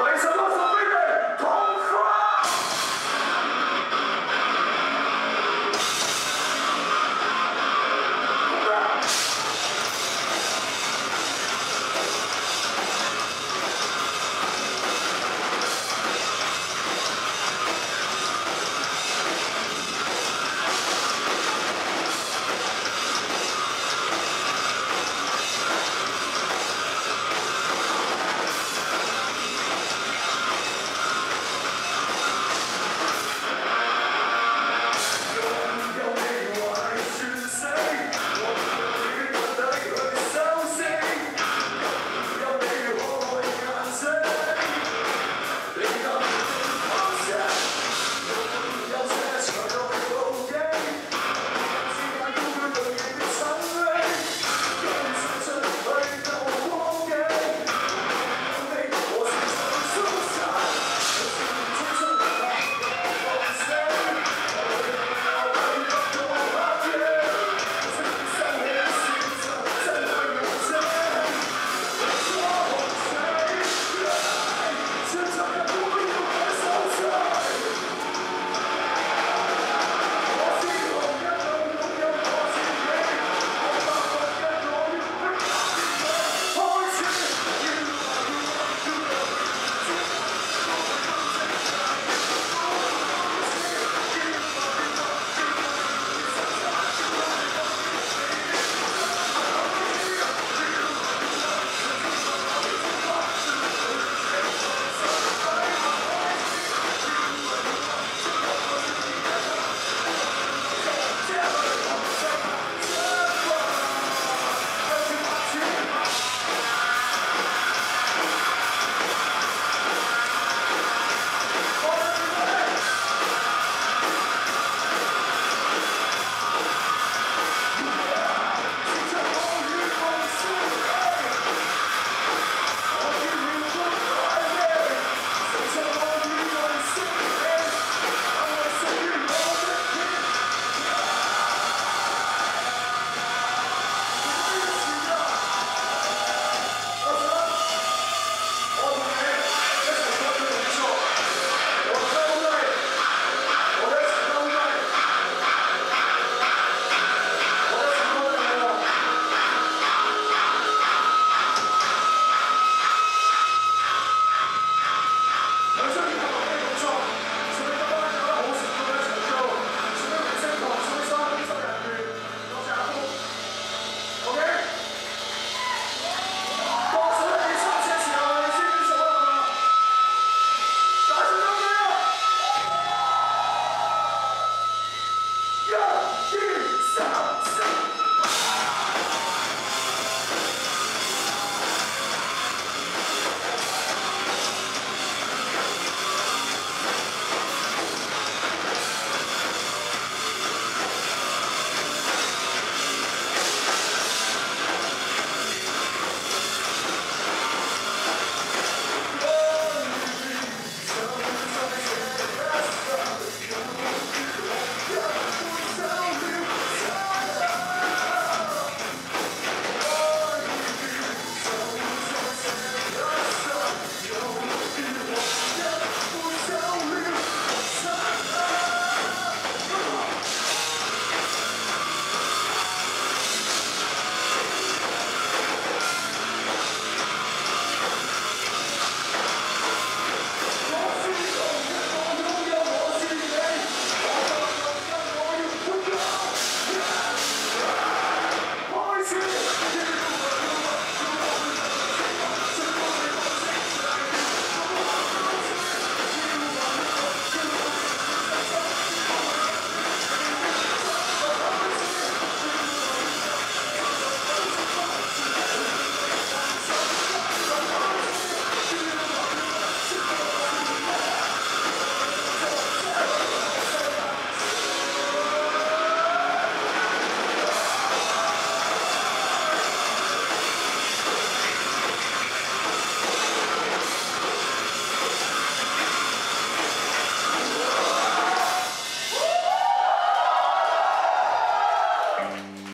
Mas eu